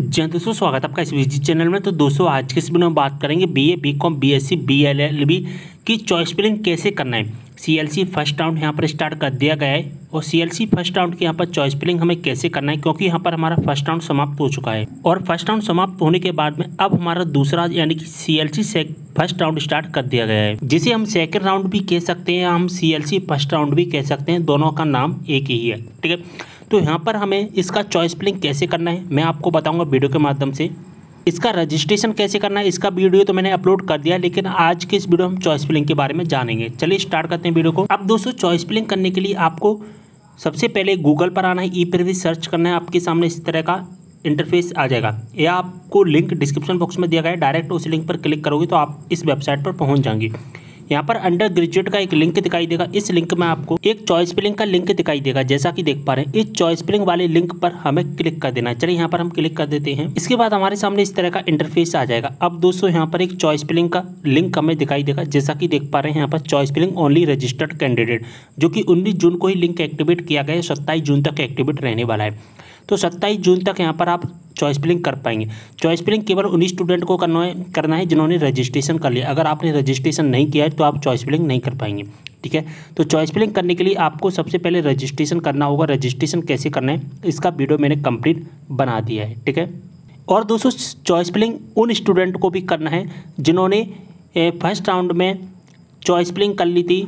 जी हाँ दोस्तों, स्वागत आपका इस विज़िट चैनल में। तो दोस्तों, आज के इस वीडियो में बात करेंगे बीए बीकॉम बीएससी बीएलएलबी की चॉइस फिलिंग कैसे करना है। सीएलसी फ़र्स्ट राउंड यहाँ पर स्टार्ट कर दिया गया है और सीएलसी फ़र्स्ट राउंड के यहाँ पर चॉइस फिलिंग हमें कैसे करना है, क्योंकि यहाँ पर हमारा फ़र्स्ट राउंड समाप्त हो चुका है। और फ़र्स्ट राउंड समाप्त होने के बाद में अब हमारा दूसरा यानी कि सीएलसी फ़र्स्ट राउंड स्टार्ट कर दिया गया है, जिसे हम सेकेंड राउंड भी कह सकते हैं हम सीएलसी फ़र्स्ट राउंड भी कह सकते हैं। दोनों का नाम एक ही है, ठीक है? तो यहाँ पर हमें इसका चॉइस फिलिंग कैसे करना है, मैं आपको बताऊँगा वीडियो के माध्यम से। इसका रजिस्ट्रेशन कैसे करना है, इसका वीडियो तो मैंने अपलोड कर दिया, लेकिन आज के इस वीडियो हम चॉइस प्लिंग के बारे में जानेंगे। चलिए स्टार्ट करते हैं वीडियो को। अब दोस्तों चॉइस फिलिंग करने के लिए आपको सबसे पहले गूगल पर आना है ई प्रिवी सर्च करना है आपके सामने, इस तरह का इंटरफेस आ जाएगा। या आपको लिंक डिस्क्रिप्शन बॉक्स में दिया गया है डायरेक्ट उस लिंक पर क्लिक करोगे तो आप इस वेबसाइट पर पहुँच जाएँगे। यहाँ पर अंडर ग्रेजुएट का एक लिंक दिखाई देगा। इस लिंक में आपको एक चॉइस फिलिंग का लिंक दिखाई देगा। जैसा कि देख पा रहे हैं, इस चॉइस फिलिंग वाले लिंक पर हमें क्लिक कर देना चलिए यहाँ पर हम क्लिक कर देते हैं। इसके बाद हमारे सामने इस तरह का इंटरफेस आ जाएगा। अब दोस्तों, यहाँ पर एक चॉइस फिलिंग का लिंक हमें दिखाई देगा। जैसा कि देख पा रहे हैं, यहाँ पर choice filling only registered candidate जो कि उन्नीस जून को ही लिंक एक्टिवेट किया गया है। सत्ताईस जून तक एक्टिवेट रहने वाला है। तो सत्ताईस जून तक यहाँ पर आप चॉइस फिलिंग कर पाएँगे। चॉइस फिलिंग केवल उन्हीं स्टूडेंट को करना है करना है जिन्होंने रजिस्ट्रेशन कर लिया। अगर आपने रजिस्ट्रेशन नहीं किया है तो आप चॉइस फिलिंग नहीं कर पाएँगे, ठीक है? तो चॉइस फिलिंग करने के लिए आपको सबसे पहले रजिस्ट्रेशन करना होगा। रजिस्ट्रेशन कैसे करना है, इसका वीडियो मैंने कंप्लीट बना दिया है, ठीक है? और दोस्तों चॉइस फिलिंग उन स्टूडेंट को भी करना है जिन्होंने फ़र्स्ट राउंड में चॉइस फिलिंग कर ली थी।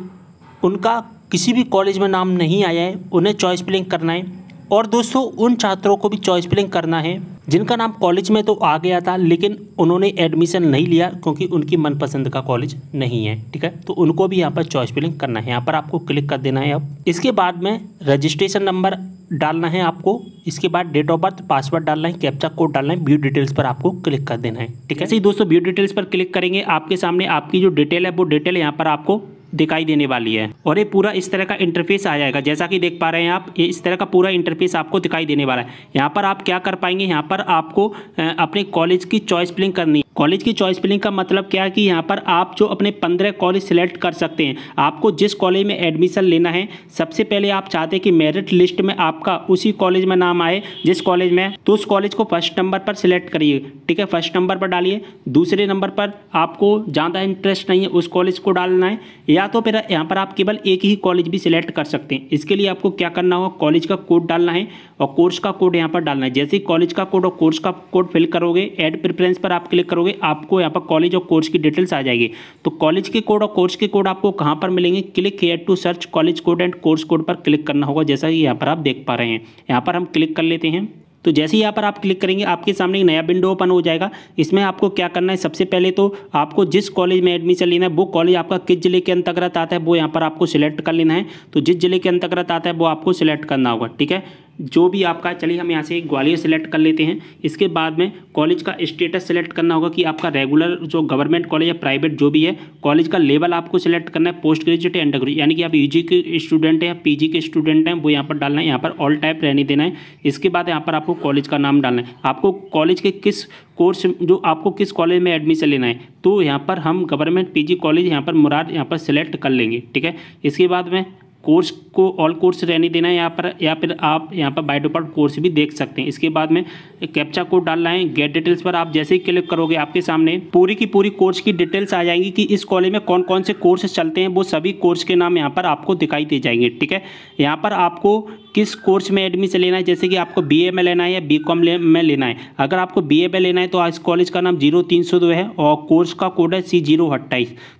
उनका किसी भी कॉलेज में नाम नहीं आया है, उन्हें चॉइस फिलिंग करना है। और दोस्तों उन छात्रों को भी चॉइस फिलिंग करना है। जिनका नाम कॉलेज में तो आ गया था लेकिन उन्होंने एडमिशन नहीं लिया क्योंकि उनकी मनपसंद का कॉलेज नहीं है ठीक है? तो उनको भी यहाँ पर चॉइस फिलिंग करना है। यहाँ पर आपको क्लिक कर देना है अब। इसके बाद में रजिस्ट्रेशन नंबर डालना है आपको। इसके बाद डेट ऑफ़ बर्थ पासवर्ड डालना है कैप्चा कोड डालना है व्यू डिटेल्स पर आपको क्लिक कर देना है ठीक है? ऐसे ही दोस्तों व्यू डिटेल्स पर क्लिक करेंगे। आपके सामने आपकी जो डिटेल है वो डिटेल यहाँ पर आपको दिखाई देने वाली है। और ये पूरा इस तरह का इंटरफेस आ जाएगा। जैसा कि देख पा रहे हैं आप, ये इस तरह का पूरा इंटरफेस आपको दिखाई देने वाला है। यहाँ पर आप क्या कर पाएँगे? यहाँ पर आपको अपने कॉलेज की चॉइस प्लिंग करनी है। कॉलेज की चॉइस प्लिंग का मतलब क्या है कि यहाँ पर आप जो अपने पंद्रह कॉलेज सेलेक्ट कर सकते हैं। आपको जिस कॉलेज में एडमिशन लेना है, सबसे पहले आप चाहते हैं कि मेरिट लिस्ट में आपका उसी कॉलेज में नाम आए, जिस कॉलेज में तो उस कॉलेज को फ़र्स्ट नंबर पर सिलेक्ट करिए। ठीक है? फ़र्स्ट नंबर पर डालिए। दूसरे नंबर पर आपको ज़्यादा इंटरेस्ट नहीं है, उस कॉलेज को डालना है। या तो फिर यहाँ पर आप केवल एक ही कॉलेज भी सिलेक्ट कर सकते हैं। इसके लिए आपको क्या करना होगा? कॉलेज का कोड डालना है और कोर्स का कोड यहाँ पर डालना है। जैसे ही कॉलेज का कोड और कोर्स का कोड फिल करोगे एड प्रिफरेंस पर आप क्लिक करोगे, आपको यहाँ पर कॉलेज और कोर्स की डिटेल्स आ जाएगी। तो कॉलेज के कोड और कोर्स के कोड आपको कहाँ पर मिलेंगे? Click here to search college code and course code पर क्लिक करना होगा, जैसा कि यहाँ पर आप देख पा रहे हैं। यहाँ पर हम क्लिक कर लेते हैं। तो जैसे ही यहाँ पर आप क्लिक करेंगे, आपके सामने एक नया विंडो ओपन हो जाएगा। इसमें आपको क्या करना है, सबसे पहले तो आपको जिस कॉलेज में एडमिशन लेना है, वो कॉलेज आपका किस ज़िले के अंतर्गत आता है, वो यहाँ पर आपको सिलेक्ट कर लेना है। तो जिस ज़िले के अंतर्गत आता है, वो आपको सिलेक्ट करना होगा, ठीक है? जो भी आपका, चलिए हम यहाँ से ग्वालियर सेलेक्ट कर लेते हैं। इसके बाद में कॉलेज का स्टेटस सेलेक्ट करना होगा कि आपका रेगुलर जो गवर्नमेंट कॉलेज या प्राइवेट जो भी है कॉलेज का लेवल आपको सेलेक्ट करना है पोस्ट ग्रेजुएट या अंडर यानी कि आप यूजी के स्टूडेंट हैं या पी के स्टूडेंट हैं, वो यहाँ पर डालना है, यहाँ पर ऑल टाइप रहने देना है। इसके बाद यहाँ पर आपको कॉलेज का नाम डालना है। आपको कॉलेज के किस कोर्स जो आपको किस कॉलेज में एडमिशन लेना है तो यहाँ पर हम गवर्नमेंट पीजी कॉलेज यहाँ पर मुराद यहाँ पर सेलेक्ट कर लेंगे, ठीक है? इसके बाद में कोर्स को ऑल कोर्स रहने देना है, यहाँ पर, या फिर आप यहाँ पर बाय डिफ़ॉल्ट कोर्स भी देख सकते हैं। इसके बाद में कैप्चा कोड डालना है गेट डिटेल्स पर आप जैसे ही क्लिक करोगे आपके सामने पूरी की पूरी कोर्स की डिटेल्स आ जाएँगी कि इस कॉलेज में कौन कौन से कोर्स चलते हैं, वो सभी कोर्स के नाम यहाँ पर आपको दिखाई दे जाएँगे, ठीक है? यहाँ पर आपको किस कोर्स में एडमिशन लेना है, जैसे कि आपको बीए में लेना है या बी कॉम में लेना है। अगर आपको बीए में लेना है तो इस कॉलेज का नाम ज़ीरो तीन सौ दो है और कोर्स का कोड है सी ज़ीरो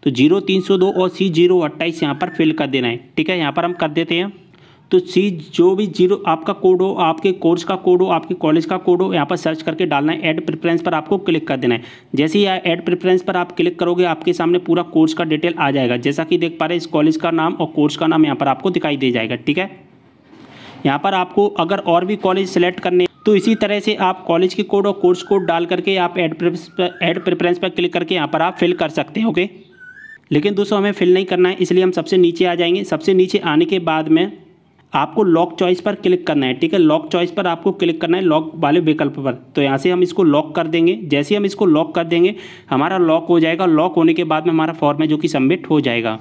तो ज़ीरो तीन सौ दो और सी ज़ीरो यहाँ पर फिल कर देना है, ठीक है? यहाँ पर हम कर देते हैं। तो सी जो भी ज़ीरो आपका कोड हो, आपके कोर्स का कोड हो, आपके कॉलेज का कोड हो, यहाँ पर सर्च करके डालना है ऐड प्रेफरेंस पर आपको क्लिक कर देना है। जैसे ही ऐड प्रेफरेंस पर आप क्लिक करोगे, आपके सामने पूरा कोर्स का डिटेल आ जाएगा। जैसा कि देख पा रहे हैं, इस कॉलेज का नाम और कोर्स का नाम यहाँ पर आपको दिखाई दे जाएगा, ठीक है? यहाँ पर आपको अगर और भी कॉलेज सेलेक्ट करने तो इसी तरह से आप कॉलेज के कोड और कोर्स कोड डाल करके आप एड एड प्रेफरेंस पर क्लिक करके यहाँ पर आप फिल कर सकते हैं ओके लेकिन दोस्तों हमें फिल नहीं करना है, इसलिए हम सबसे नीचे आ जाएँगे। सबसे नीचे आने के बाद में आपको लॉक चॉइस पर क्लिक करना है, ठीक है? लॉक चॉइस पर आपको क्लिक करना है लॉक वाले विकल्प पर। तो यहाँ से हम इसको लॉक कर देंगे। जैसे हम इसको लॉक कर देंगे, हमारा लॉक हो जाएगा। लॉक होने के बाद में हमारा फॉर्म है जो कि सबमिट हो जाएगा।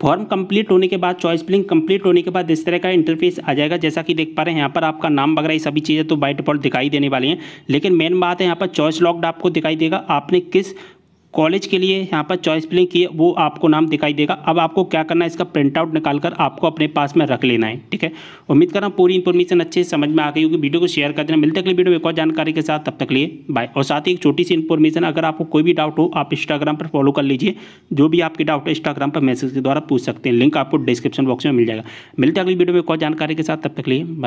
फॉर्म कंप्लीट होने के बाद चॉइस फिलिंग कंप्लीट होने के बाद इस तरह का इंटरफेस आ जाएगा। जैसा कि देख पा रहे हैं, यहाँ पर आपका नाम वगैरह, ये सभी चीज़ें तो बाई डिफ़ॉल्ट दिखाई देने वाली हैं। लेकिन मेन बात है, यहाँ पर चॉइस लॉक्ड आपको दिखाई देगा। आपने किस कॉलेज के लिए यहाँ पर चॉइस फिलिंग की वो आपको नाम दिखाई देगा। अब आपको क्या करना है, इसका प्रिंट आउट निकाल कर आपको अपने पास में रख लेना है, ठीक है? उम्मीद कर रहा हूँ पूरी इन्फॉर्मेशन अच्छे से समझ में आ गई होगी। वीडियो को शेयर कर देना। मिलते अगले वीडियो में एक और जानकारी के साथ। तब तक लिए बाय और साथ ही एक छोटी सी इन्फॉर्मेशन अगर आपको कोई भी डाउट हो, आप इंस्टाग्राम पर फॉलो कर लीजिए। जो भी आपके डाउट है इंस्टाग्राम पर मैसेज के द्वारा पूछ सकते हैं। लिंक आपको डिस्क्रिप्शन बॉक्स में मिल जाएगा। मिलते अगली वीडियो में एक और जानकारी के साथ। तब तक लिए बाय